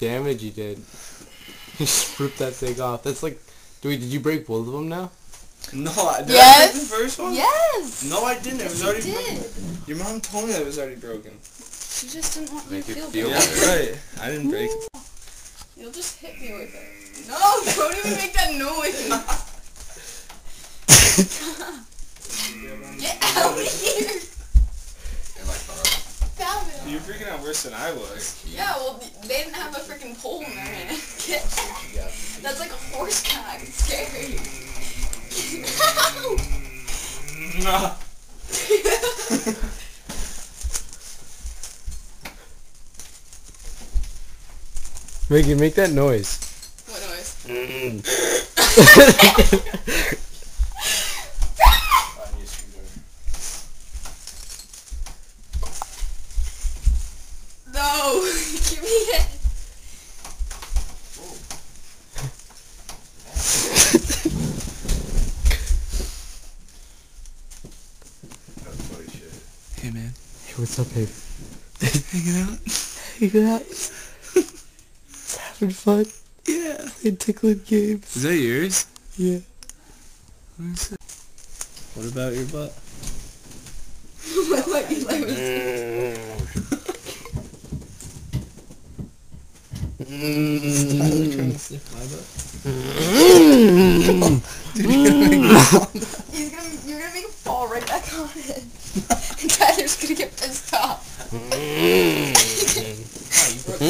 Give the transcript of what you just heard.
damage you did. you just ripped that thing off. That's like, do we, did you break both of them now? No, I did Yes. I break the first one? Yes. No, I didn't. It was already did. broken. Your mom told me that it was already broken. She just didn't want me Make to it feel, feel bad. Yeah, right. I didn't break it. You'll just hit me with it. No, don't even make that noise. Get out of here. Stop it. You're freaking out worse than I was. Yeah, well, they didn't have a freaking pole in their hand. Get That's like a horse cock. It's scary. Make it, make that noise. what noise? No, give me it. Hey man, Hey, what's up, babe? hanging out? Hanging out. Having fun. Yeah. Playing tickling games. Is that yours? Yeah. Let me. What about your butt? What about you, like, Tyler trying to sniff my butt? He's Tyler's gonna get pissed off. Oh, you broke